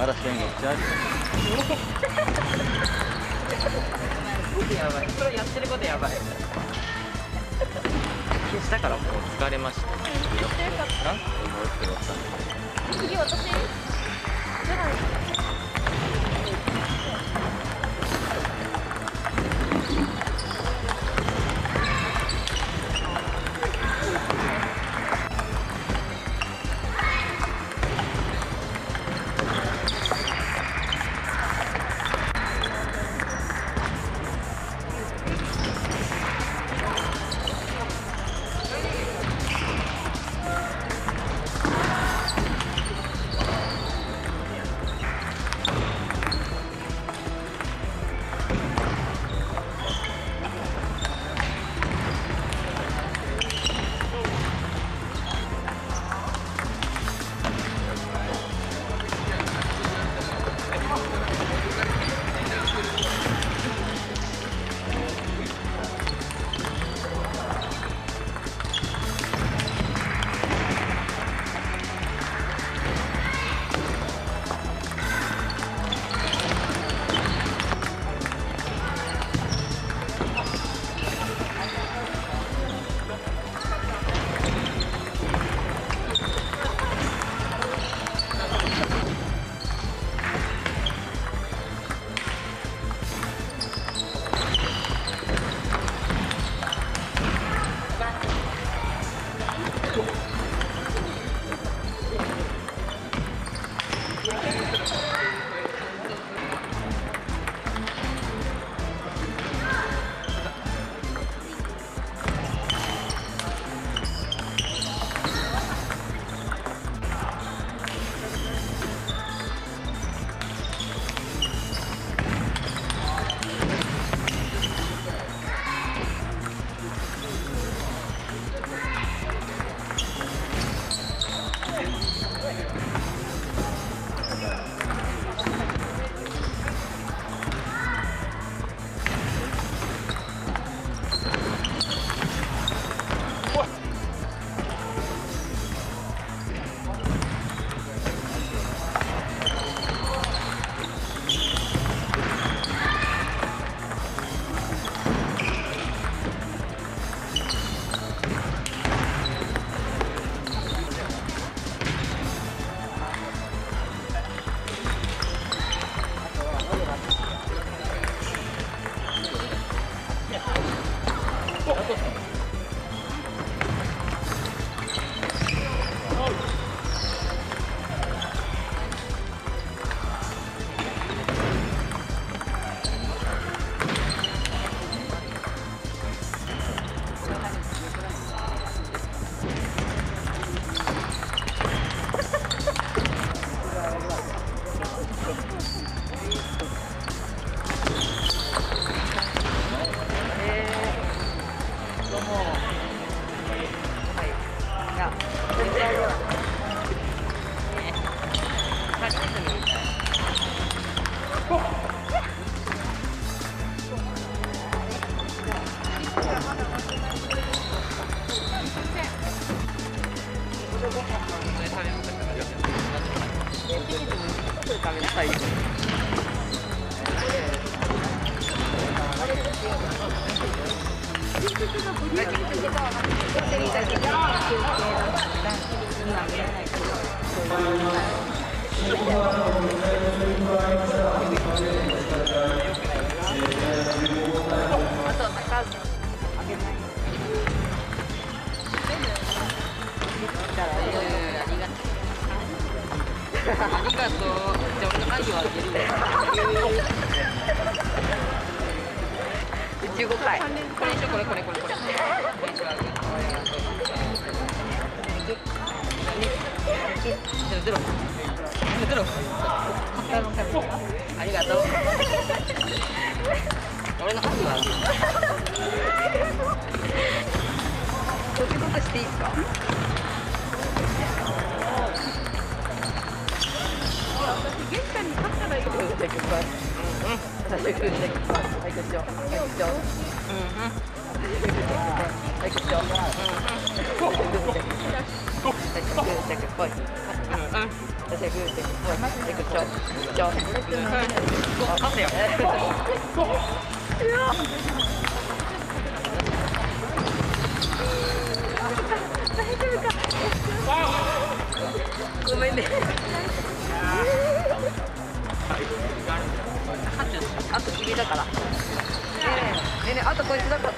Maar dat ging niet, ja. やばい。そからもう疲れました。よかった次私？普段も、はい、が、これぐらでは。ありがとう。じゃあ俺の愛をあげるね。15回これにしようこれこれこれこれ。これにしようあげるゼロゼロゼロ。ありがとう。俺の愛をあげる。こっちことしていいですからいいと思う Take a bus. Take a good, take a bus. Take a job. Take a job. Take a job. Take a good, take a boy. Take a good, take a boy. Take a job. Job. 勝つよ。ごめんねあと君だから。ねえ。ねえねえあとこいつだから